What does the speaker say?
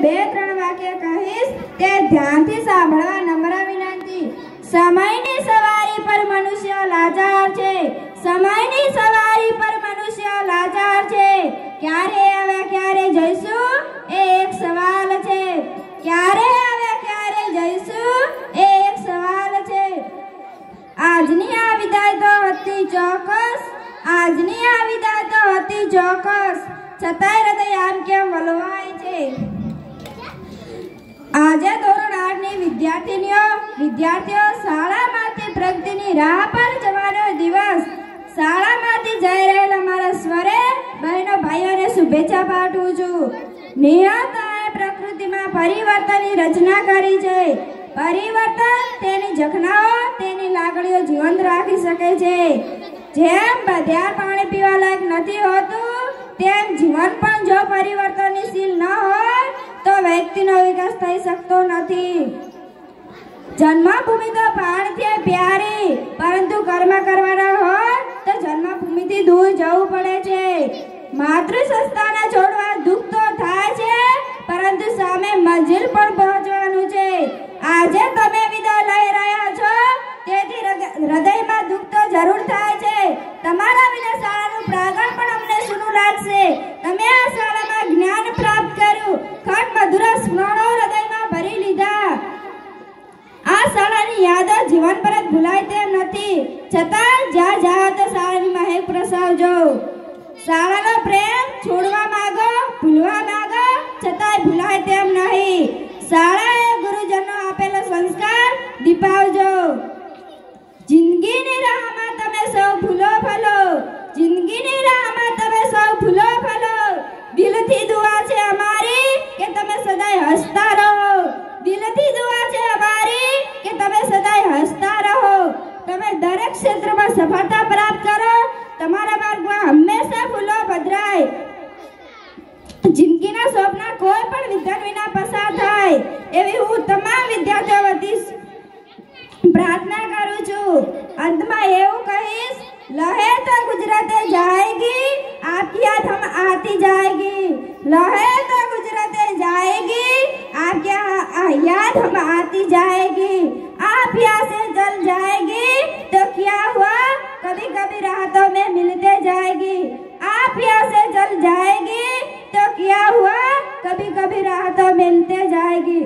બે ત્રણ વાક્ય કહીશ તે ધ્યાનથી સાંભળવા નમ્ર વિનંતી. સમયની સવારી પર મનુષ્ય લાચાર છે. સમયની સવારી પર મનુષ્ય લાચાર છે. ક્યારે આવે, ક્યારે જઈશું? એ એક સવાલ છે. ક્યારે આવે, ક્યારે જઈશું? એ એક સવાલ છે. આજની આ વિદાય તો હતી ચોક્કસ. આજની આ વિદાય તો હતી ચોક્કસ. છતાંય હૃદય આમ કેમ વલવાય છે? આજે ધોરણ આઠની વિદ્યાર્થીનીઓ, વિદ્યાર્થીઓ શાળામાંથી પ્રગતિની રાહ પર જવાનો દિવસ. શાળામાંથી જઈ રહેલા મારા સ્વરે, બહેનો ભાઈઓને શુભેચ્છા પાઠવું છું. નિયતાએ પ્રકૃતિમાં પરિવર્તનની રચના કરી છે. પરિવર્તન તેની જખનાઓ, તેની લાગણીઓ જીવંત રાખી શકે છે. જેમ બધા પાણી પીવા લાયક નથી હોતું, તેમ જીવન પણ જો પરિવર્તનશીલ ન હોય તો વ્યક્તિનો વિકાસ થઈ શકતો નથી. જન્મભૂમિ તો પહાડથી પ્યારી, પરંતુ કર્મ કરવાના હોય તો જન્મભૂમિથી દૂર જવું પડે છે. માતૃ સંસ્થાને છોડવા જીવન પરત ભૂલાય તેમ નથી. છતાં જ્યાં જાઓ તો શાળાની મહેક પ્રસાવજો શાળાનો પ્રેમ છોડવા માંગો, ભૂલવા માંગો, છતાંય ભૂલાય તેમ નહીં. શાળાએ ગુરુજનો આપેલો સંસ્કાર દીપાવજો. દરેક ક્ષેત્રમાં સફળતા પ્રાપ્ત કરો તમારા માર્ગમાં હંમેશા ફૂલો પધરાય જિંદગીના સ્વપ્ન કોઈ પણ વિધાન વિના પસાર થાય એવી હું તમામ વિદ્યાર્થીઓ વતી પ્રાર્થના કરું છું અંતમાં એવું કહીશ લહેર તો ગુજરાતે જાયગી આપકી હાથ હમ આતી જાયગી लहे તો ગુજરાતે જાયગી आपकी याद હમ આતી જાયગી आप यहाँ જલ જાય क्या हुआ कभी कभी राहतों में मिलते जाएगी। आप यहाँ से जल जाएगी तो किया हुआ कभी कभी राहतों मिलते जाएगी।